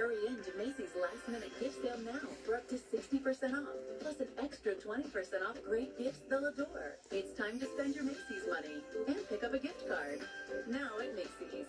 Hurry in to Macy's last minute gift sale now for up to 60% off, plus an extra 20% off great gifts they'll adore. It's time to spend your Macy's money and pick up a gift card. Now at Macy's.